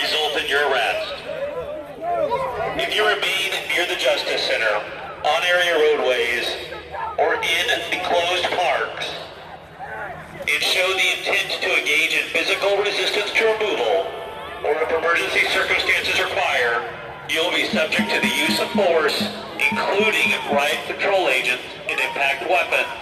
result in your arrest. If you remain near the Justice Center, on area roadways, or in enclosed parks, and show the intent to engage in physical resistance to removal, or if emergency circumstances require, you'll be subject to the use of force, including riot control agents and impact weapons.